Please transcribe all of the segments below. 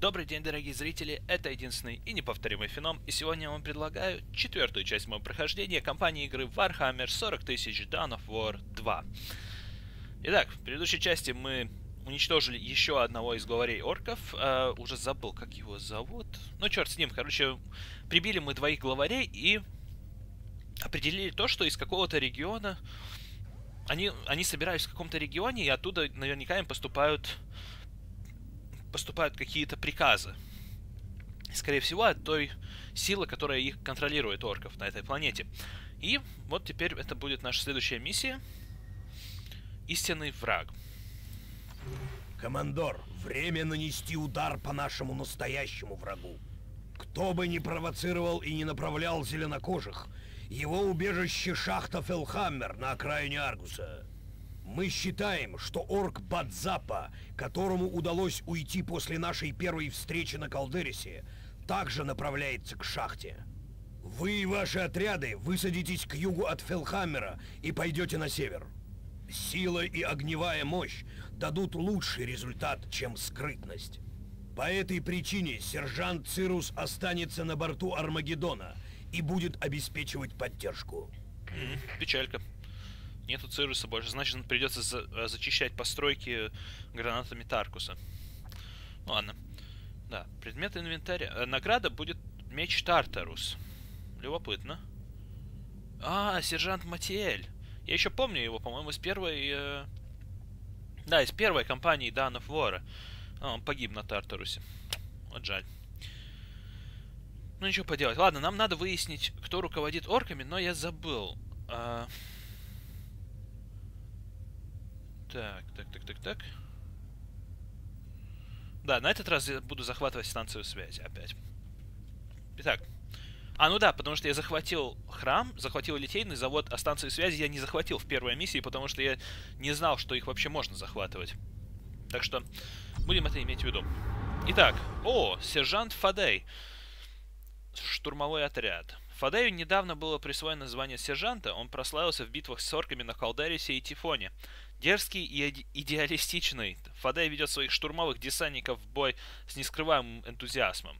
Добрый день, дорогие зрители, это единственный и неповторимый Феном, и сегодня я вам предлагаю четвертую часть моего прохождения кампании игры Warhammer 40 тысяч Dawn of War 2. Итак, в предыдущей части мы уничтожили еще одного из главарей орков, э, уже забыл, как его зовут, ну черт с ним, короче, прибили мы двоих главарей и определили то, что из какого-то региона, они, они собираются в каком-то регионе, и оттуда наверняка им поступают поступают какие-то приказы. Скорее всего, от той силы, которая их контролирует, орков, на этой планете. И вот теперь это будет наша следующая миссия. Истинный враг. Командор, время нанести удар по нашему настоящему врагу. Кто бы ни провоцировал и не направлял зеленокожих, его убежище шахта Фелхаммер на окраине Аргуса. Мы считаем, что орк Бадзапа, которому удалось уйти после нашей первой встречи на Калдерисе, также направляется к шахте. Вы и ваши отряды высадитесь к югу от Фелхаммера и пойдете на север. Сила и огневая мощь дадут лучший результат, чем скрытность. По этой причине сержант Цирус останется на борту Армагеддона и будет обеспечивать поддержку. Печалька. Нету Цируса больше, значит, придется за э, зачищать постройки гранатами Таркуса. Ну ладно. Да, предмет инвентаря. Э, награда будет меч Тартарус. Любопытно. А, сержант Матиэль. Я еще помню его, по-моему, из первой... Э... Да, из первой компании Данов Вора. Он погиб на Тартарусе. Вот жаль. Ну ничего поделать. Ладно, нам надо выяснить, кто руководит орками, но я забыл. А... Так, так, так, так, так. Да, на этот раз я буду захватывать станцию связи опять. Итак. А, ну да, потому что я захватил храм, захватил литейный завод, а станцию связи я не захватил в первой миссии, потому что я не знал, что их вообще можно захватывать. Так что будем это иметь в виду. Итак, о, сержант Фадей. Штурмовой отряд. Фадею недавно было присвоено звание сержанта, он прославился в битвах с орками на Калдарисе и Тифоне. Дерзкий и идеалистичный, Фадей ведет своих штурмовых десантников в бой с нескрываемым энтузиазмом.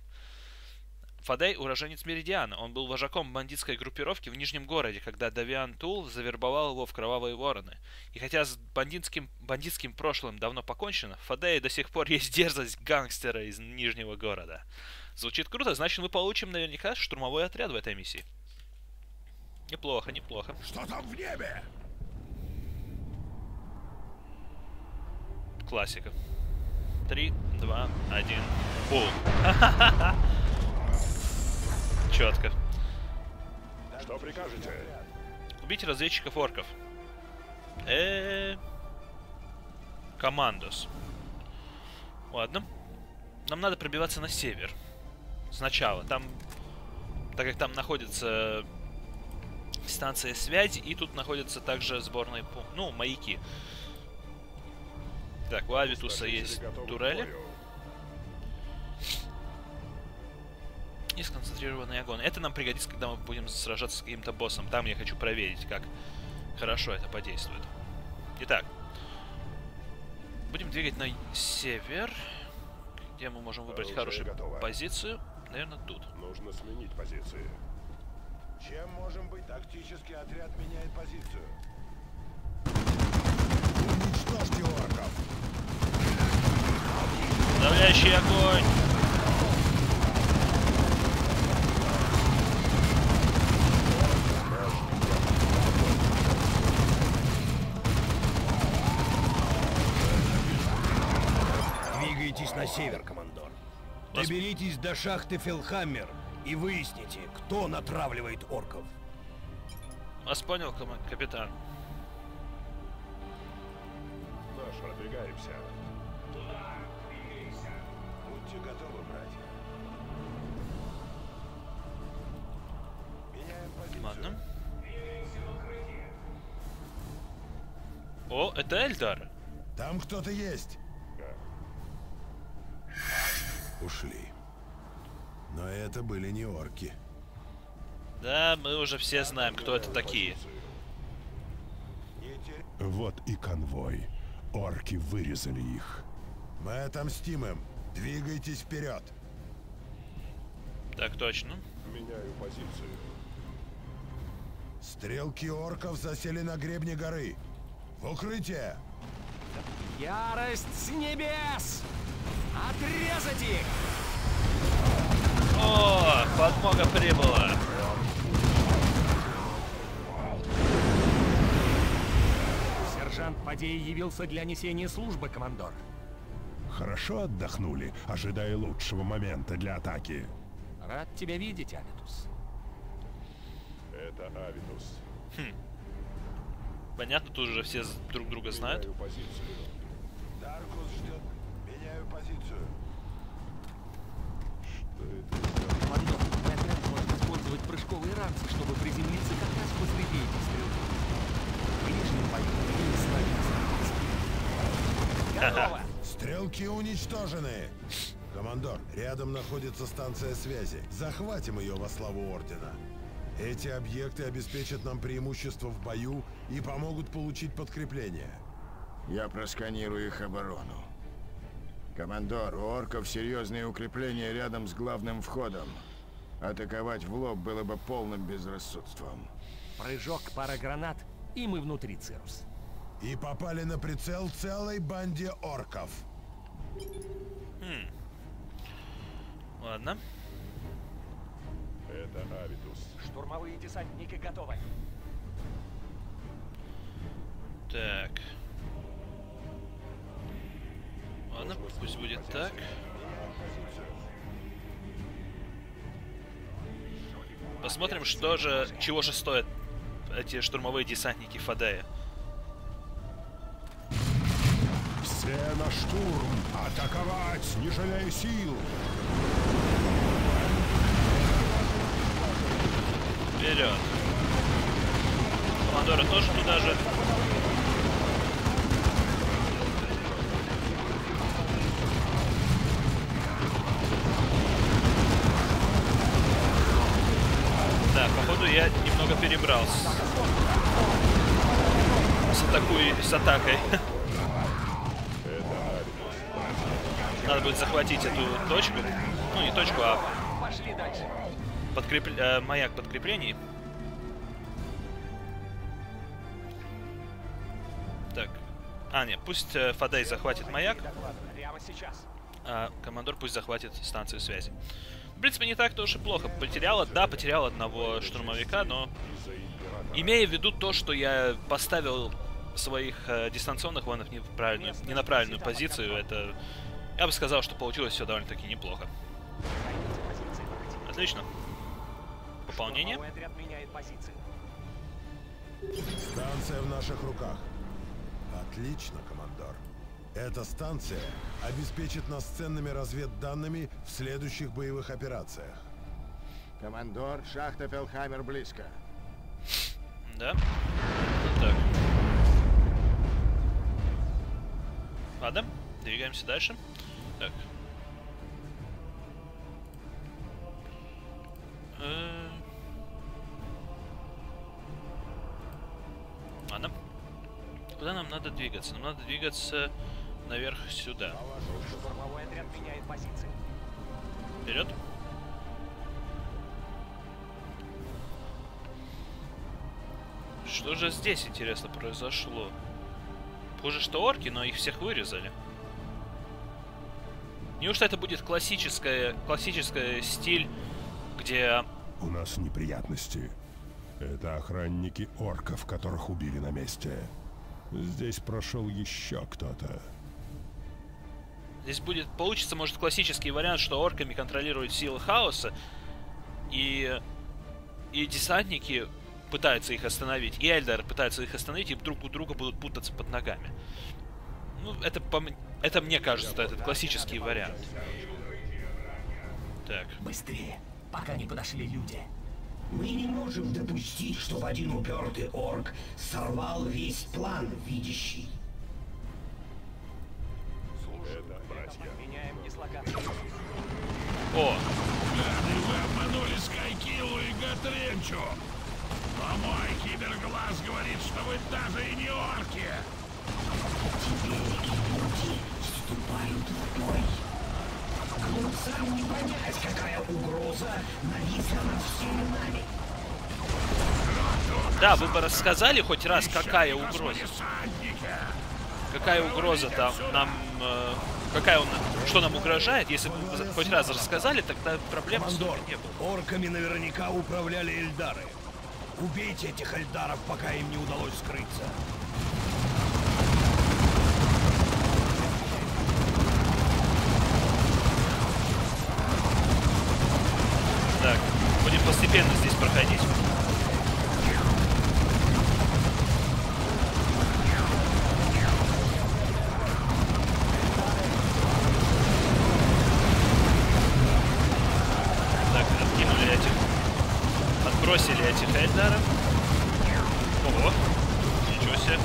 Фадей – уроженец Меридиана. Он был вожаком бандитской группировки в Нижнем городе, когда Давиан Тул завербовал его в Кровавые Вороны. И хотя с бандитским, бандитским прошлым давно покончено, в Фадее до сих пор есть дерзость гангстера из Нижнего города. Звучит круто, значит мы получим наверняка штурмовой отряд в этой миссии. Неплохо, неплохо. Что там в небе? Классика. Три, два, один. Бум. Четко. Что прикажете? Убить разведчиков орков. Э, Командос. Ладно. Нам надо пробиваться на север. Сначала. Там, так как там находится станция связи, и тут находятся также сборные, ну, маяки. Так, у Авитуса есть турели. И сконцентрированный огонь. Это нам пригодится, когда мы будем сражаться с каким-то боссом. Там я хочу проверить, как хорошо это подействует. Итак. Будем двигать на север. Где мы можем выбрать хорошую готово. позицию. Наверное, тут. Нужно сменить позиции. Чем можем быть? Тактический отряд меняет позицию. Уничтожьте орков! Давлящий огонь! Двигайтесь на север, командор. Доберитесь до шахты Фелхаммер и выясните, кто натравливает орков. Вас понял, капитан. Наш, продвигаемся. Будьте готовы, братья. Меняем позицию. Ладно. О, это Эльдар. Там кто-то есть. Ушли. Но это были не орки. Да, мы уже все знаем, кто это такие. Вот и конвой. Орки вырезали их. Мы отомстим им. Двигайтесь вперед. Так, точно. Меняю позицию. Стрелки орков засели на гребне горы. В укрытие! Ярость с небес! Отрезать их! О, подмога прибыла. Сержант Падей явился для несения службы, командор. Хорошо отдохнули, ожидая лучшего момента для атаки. Рад тебя видеть, Авитус. Это Авитус. Понятно, тут уже все друг друга знают. Меняю позицию. Даркус ждет. Меняю позицию. Что это? Командор, отряд может использовать прыжковые ранцы, чтобы приземлиться как раз посреди этих стрелков. В ближнем бою мы с вами останемся. Готово! Стрелки уничтожены. Командор, рядом находится станция связи. Захватим ее во славу Ордена. Эти объекты обеспечат нам преимущество в бою и помогут получить подкрепление. Я просканирую их оборону. Командор, у орков серьезные укрепления рядом с главным входом. Атаковать в лоб было бы полным безрассудством. Прыжок, пара гранат, и мы внутри, Цирус. И попали на прицел целой банде орков. Ладно. Это Авитус. Штурмовые десантники готовы. Так. Ладно, пусть будет так. Посмотрим, что же, чего же стоят эти штурмовые десантники Фадея. Штурм! Атаковать, не жалея сил! Вперед. Командора тоже туда же. Да, походу я немного перебрал с, с, атакуй- с атакой. Надо будет захватить эту точку. Ну, не точку, а Пошли дальше. подкреп... э, маяк подкреплений. Так. А, нет, пусть э, Фадей захватит маяк, а командор пусть захватит станцию связи. В принципе, не так-то уж и плохо. Потеряла, да, потерял одного штурмовика, но имея в виду то, что я поставил своих э, дистанционных воинов не, правильную, не на правильную позицию, это... Я бы сказал, что получилось все довольно-таки неплохо. Отлично. Пополнение. Штурмовой отряд меняет позиции. Станция в наших руках. Отлично, командор. Эта станция обеспечит нас ценными разведданными в следующих боевых операциях. Командор, шахта Фелхаймер близко. Да. Вот так. Ладно, двигаемся дальше. Так. Э, Ладно. Куда нам надо двигаться? Нам надо двигаться наверх сюда. Вперед. Что же здесь, интересно, произошло? Похоже, что орки, но их всех вырезали. Неужто это будет классическая, классическая стиль, где... У нас неприятности. Это охранники орков, которых убили на месте. Здесь прошел еще кто-то. Здесь будет, получится, может, классический вариант, что орками контролируют силы хаоса, и, и десантники пытаются их остановить, и Эльдер пытаются их остановить, и друг у друга будут путаться под ногами. Ну, это, по это мне кажется, что это классический вариант. Так, Быстрее, пока не подошли люди. Мы не можем допустить, чтобы один упертый орк сорвал весь план видящий. Это братья. Меняем дислокацию. о, Вы обманули Скайкиллу и Гатренчу. Но мой киберглаз говорит, что вы даже и не орки. Да, вы бы рассказали хоть раз, какая угроза. Какая угроза там нам... э, какая он... Что нам угрожает? Если бы хоть раз рассказали, тогда проблем Командор, не было. орками наверняка управляли эльдары. Убейте этих эльдаров, пока им не удалось скрыться. Так, будем постепенно здесь проходить. Так, откинули этих. Отбросили этих эльдаров. Ого, ничего себе.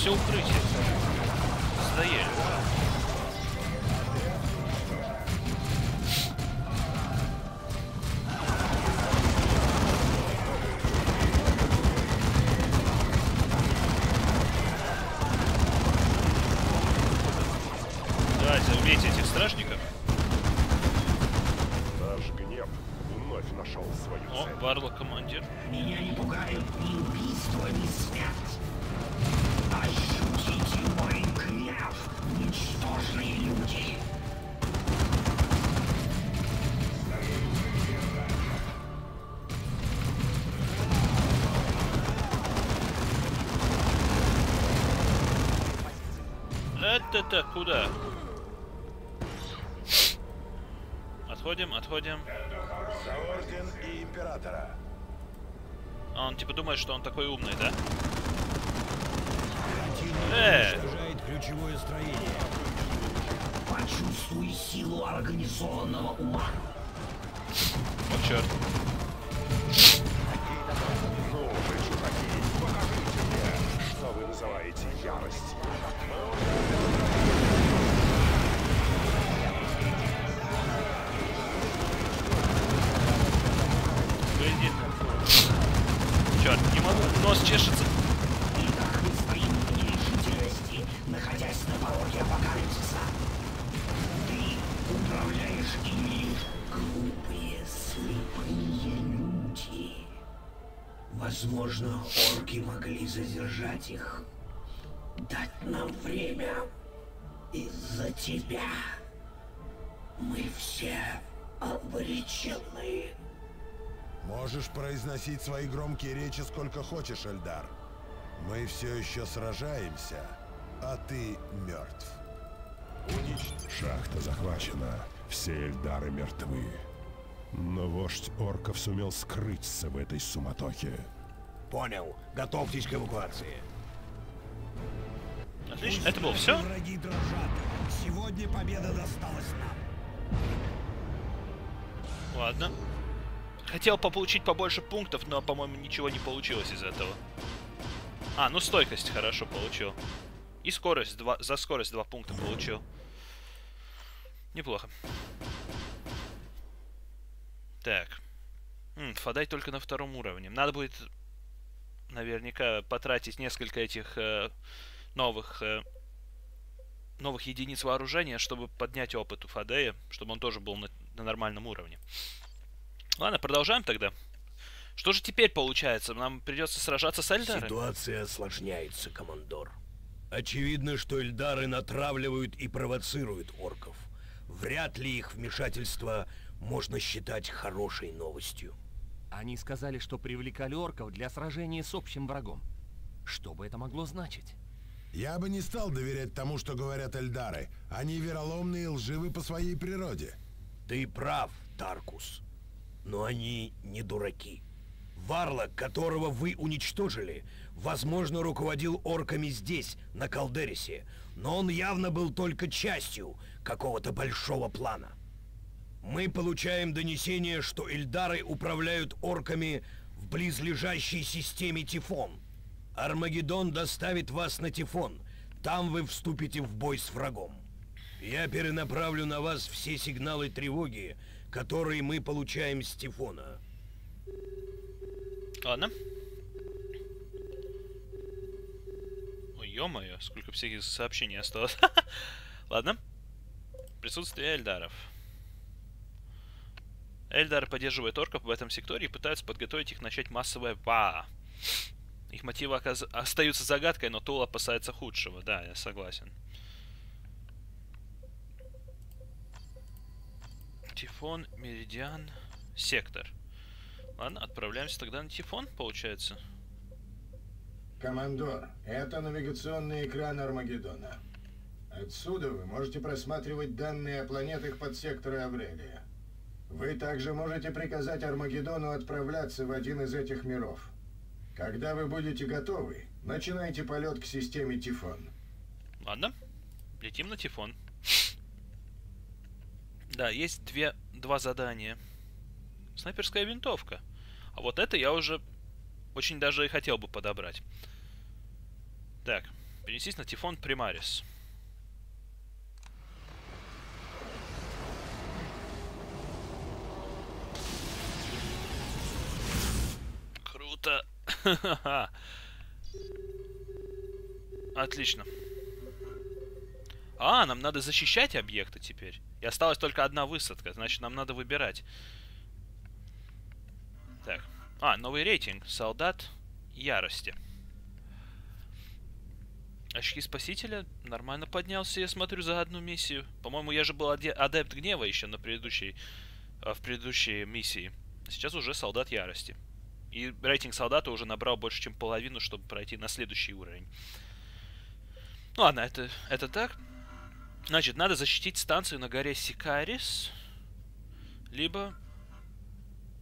Все укрытие. Сдоели. Давайте, убейте этих стражников. Наш гнев вновь нашел свою О, цель. Варлок командир. Меня не пугают ни убийства, ни смерть. Ощутите мой гнев, ничтожные люди. Это-то куда? Отходим, отходим. За орден и императора. А он типа думает, что он такой умный, да? Э. уничтожает ключевое строение. Почувствуй силу организованного ума. О, черт. Ну чужаки, покажите мне, что вы называете яростью. Задержать их. Дать нам время. Из-за тебя мы все обречены. Можешь произносить свои громкие речи сколько хочешь, Эльдар. Мы все еще сражаемся, а ты мертв. Шахта захвачена. Все эльдары мертвы. Но вождь орков сумел скрыться в этой суматохе. Понял. Готовьтесь к эвакуации. Отлично. Это было все? Враги дрожат. Сегодня победа досталась нам. Ладно. Хотел получить побольше пунктов, но, по-моему, ничего не получилось из этого. А, ну стойкость хорошо получил. И скорость. Два, за скорость два пункта получил. Неплохо. Так. М, Фадай только на втором уровне. Надо будет наверняка потратить несколько этих э, новых э, новых единиц вооружения, чтобы поднять опыт у Фадея, чтобы он тоже был на, на нормальном уровне. Ладно, продолжаем тогда. Что же теперь получается? Нам придется сражаться с Эльдарами? Ситуация осложняется, командор. Очевидно, что эльдары натравливают и провоцируют орков. Вряд ли их вмешательство можно считать хорошей новостью. Они сказали, что привлекали орков для сражения с общим врагом. Что бы это могло значить? Я бы не стал доверять тому, что говорят эльдары. Они вероломны и лживы по своей природе. Ты прав, Таркус. Но они не дураки. Варлок, которого вы уничтожили, возможно, руководил орками здесь, на Калдерисе, но он явно был только частью какого-то большого плана. Мы получаем донесение, что Эльдары управляют орками в близлежащей системе Тифон. Армагеддон доставит вас на Тифон. Там вы вступите в бой с врагом. Я перенаправлю на вас все сигналы тревоги, которые мы получаем с Тифона. Ладно. Ой, ё-моё, сколько всяких сообщений осталось. Ладно. Присутствие Эльдаров. Эльдары поддерживают орков в этом секторе и пытаются подготовить их начать массовое ва. Их мотивы оказ... остаются загадкой, но Тул опасается худшего. Да, я согласен. Тифон, Меридиан, Сектор. Ладно, отправляемся тогда на Тифон, получается. Командор, это навигационный экран Армагеддона. Отсюда вы можете просматривать данные о планетах подсектора Аврелия. Вы также можете приказать Армагеддону отправляться в один из этих миров. Когда вы будете готовы, начинайте полет к системе Тифон. Ладно, летим на Тифон. Да, есть две, два задания. Снайперская винтовка. А вот это я уже очень даже и хотел бы подобрать. Так, перенесись на Тифон Примарис. Круто. Отлично. А, нам надо защищать объекты теперь. И осталась только одна высадка, значит нам надо выбирать. Так. А, новый рейтинг. Солдат ярости. Очки Спасителя нормально поднялся, я смотрю, за одну миссию. По-моему, я же был адепт гнева еще на предыдущей, в предыдущей миссии. Сейчас уже солдат ярости. И рейтинг солдата уже набрал больше, чем половину, чтобы пройти на следующий уровень. Ну ладно, это, это так. Значит, надо защитить станцию на горе Сикарис. Либо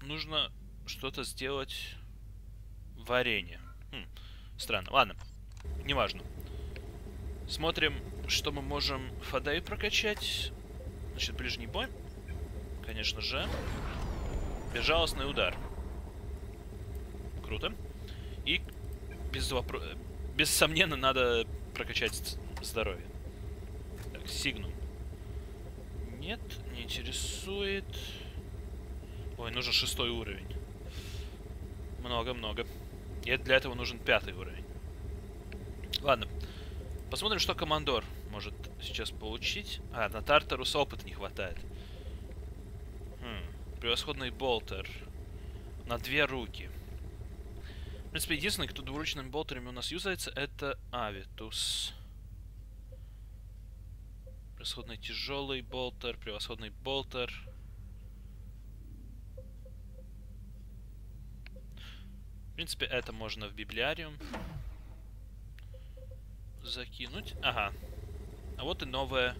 нужно что-то сделать в арене. Хм, странно. Ладно, неважно. Смотрим, что мы можем Фадаю прокачать. Значит, ближний бой. Конечно же. Безжалостный удар. Круто. И без вопро... без сомнения надо прокачать здоровье. Так, Сигнум. Нет, не интересует. Ой, нужен шестой уровень. Много-много. И для этого нужен пятый уровень. Ладно. Посмотрим, что командор может сейчас получить. А, на Тартарус опыт не хватает. Хм. Превосходный болтер. На две руки. Принципе, единственный, кто двуручными болтерами у нас юзается, это Авитус. Превосходный тяжелый болтер, превосходный болтер. В принципе, это можно в библиариум закинуть. Ага. А вот и новая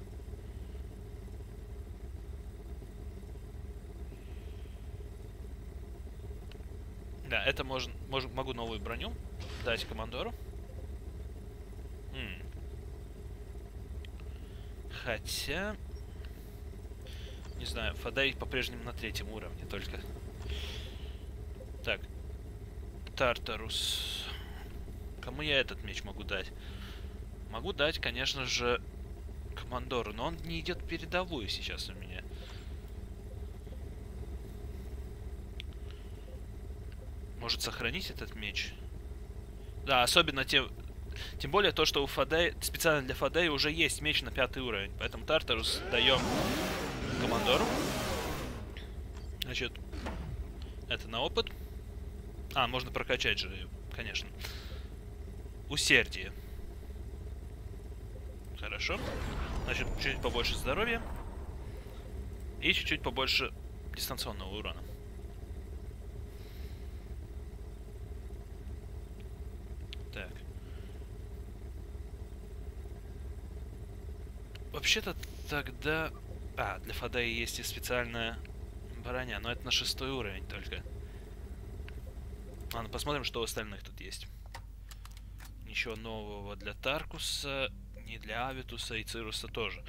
Да, это можно, мож, могу новую броню дать командору. М. Хотя... Не знаю, Фадай по-прежнему на третьем уровне только. Так. Тартарус. Кому я этот меч могу дать? Могу дать, конечно же, командору, но он не идет передовую сейчас у меня. Может сохранить этот меч? Да, особенно те... Тем более то, что у Фадей, специально для Фадей уже есть меч на пятый уровень. Поэтому Тартарус даем командору. Значит, это на опыт. А, можно прокачать же, конечно. Усердие. Хорошо. Значит, чуть побольше здоровья. И чуть-чуть побольше дистанционного урона. Так. Вообще-то тогда... А, для Фадаи есть и специальная броня, но это на шестой уровень только. Ладно, посмотрим, что у остальных тут есть. Ничего нового для Таркуса, не для Авитуса и Цируса тоже.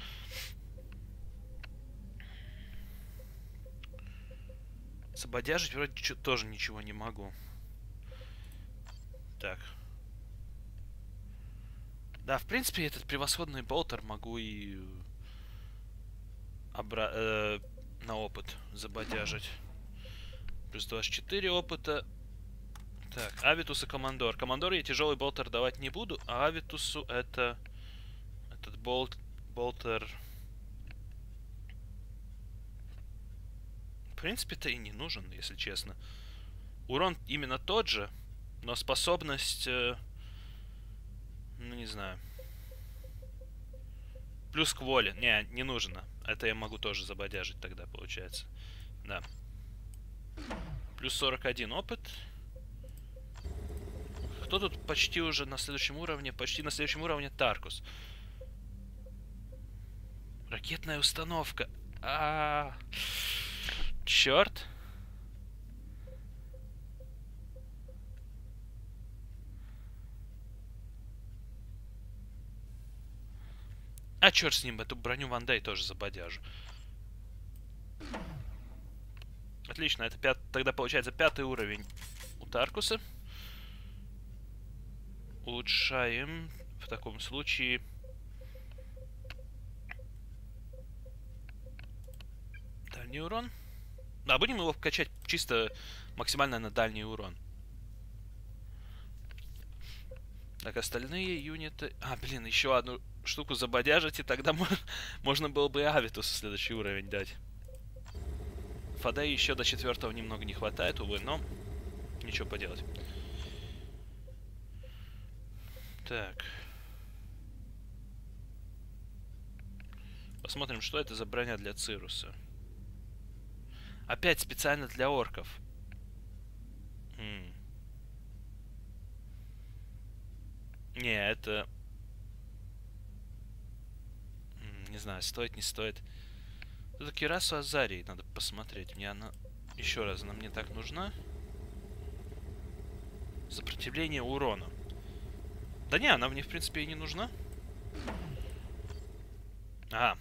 Сободяжить вроде тоже ничего не могу. Так. Да, в принципе, этот превосходный болтер могу и обра- э, на опыт забодяжить. Плюс 24 опыта. Так, Авитус и Командор. Командор я тяжелый болтер давать не буду, а Авитусу это... Этот болт... Болтер... В принципе-то и не нужен, если честно. Урон именно тот же, но способность... э, ну, не знаю. Плюс к воле. Не, не нужно. Это я могу тоже забодяжить тогда, получается. Да. Плюс 41 опыт. Кто тут почти уже на следующем уровне? Почти на следующем уровне Таркус. Ракетная установка. А, черт. А черт с ним, эту броню Вандай тоже забодяжу. Отлично, это пят... тогда получается пятый уровень у Таркуса. Улучшаем в таком случае. Дальний урон. Да, будем его вкачать чисто максимально на дальний урон. Так, остальные юниты... А, блин, еще одну штуку забодяжить, и тогда мо- можно было бы и следующий уровень дать. Фада еще до четвертого немного не хватает, увы, но ничего поделать. Так. Посмотрим, что это за броня для Цируса. Опять специально для орков. М. Не, это... Не знаю, стоит, не стоит. Это Кирасу Азарии надо посмотреть. Мне она... Еще раз, она мне так нужна. Сопротивление урона. Да не, она мне, в принципе, и не нужна. Ага.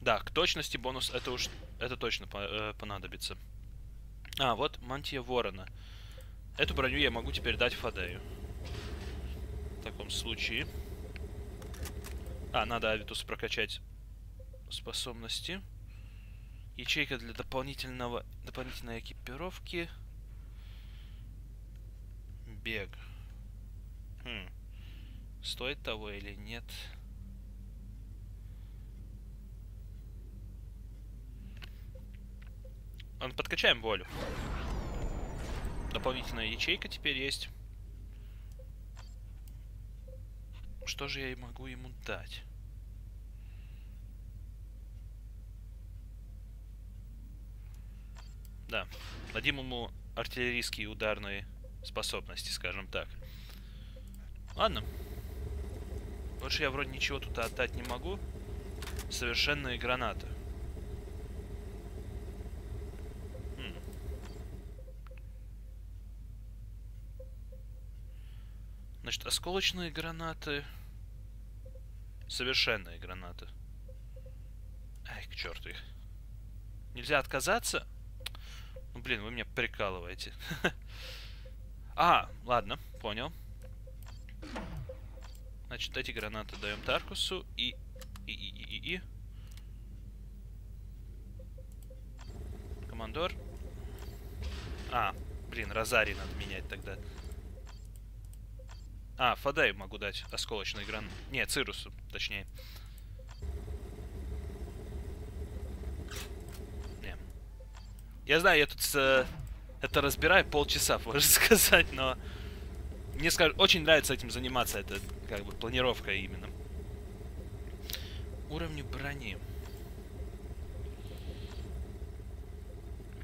Да, к точности бонус это уж... Это точно э, понадобится. А, вот мантия ворона. Эту броню я могу теперь дать Фадею. В таком случае. А, надо Авитус прокачать способности. Ячейка для дополнительного дополнительной экипировки. Бег. Хм. Стоит того или нет? Ладно, подкачаем волю. Дополнительная ячейка теперь есть. Что же я могу ему дать? Да, дадим ему артиллерийские ударные способности, скажем так. Ладно. Больше я вроде ничего тут отдать не могу. Совершенные гранаты. Хм. Значит, осколочные гранаты. Совершенные гранаты. Ай, к черту их. Нельзя отказаться? Ну, блин, вы меня прикалываете. А, ладно, понял. Значит, эти гранаты даем Таркусу и... И, и, и, и, и. Командор. А, блин, Розарий надо менять тогда. А, Фадай могу дать осколочный гранат. Не, Цирусу, точнее. Не. Я знаю, я тут э, это разбираю полчаса, можно сказать, но мне скажут, очень нравится этим заниматься, это как бы планировка именно. Уровни брони.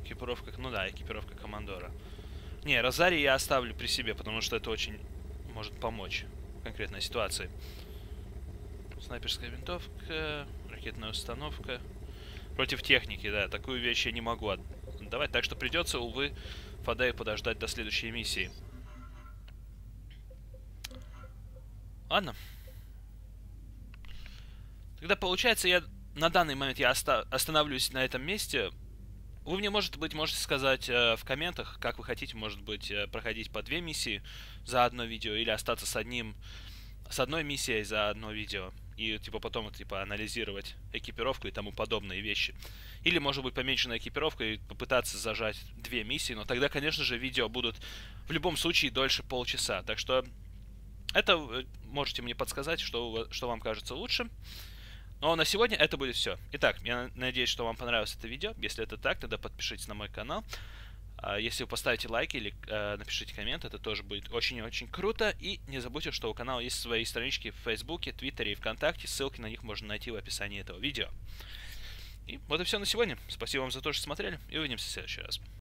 Экипировка, ну да, экипировка командора. Не, Розари я оставлю при себе, потому что это очень может помочь в конкретной ситуации. Снайперская винтовка, ракетная установка. Против техники, да, такую вещь я не могу отдавать, так что придется, увы, Фадею подождать до следующей миссии. Ладно. Тогда получается, я на данный момент я оста остановлюсь на этом месте. Вы мне, может быть, можете сказать э, в комментах, как вы хотите, может быть, э, проходить по две миссии за одно видео или остаться с одним, с одной миссией за одно видео и типа потом типа анализировать экипировку и тому подобные вещи. Или, может быть, поменьше на экипировку и попытаться зажать две миссии, но тогда, конечно же, видео будут в любом случае дольше полчаса. Так что это э, можете мне подсказать, что, что вам кажется лучше. Но на сегодня это будет все. Итак, я надеюсь, что вам понравилось это видео. Если это так, тогда подпишитесь на мой канал. А, если вы поставите лайк или э, напишите коммент, это тоже будет очень-очень круто. И не забудьте, что у канала есть свои странички в Фейсбуке, Твиттере и ВКонтакте. Ссылки на них можно найти в описании этого видео. И вот и все на сегодня. Спасибо вам за то, что смотрели, и увидимся в следующий раз.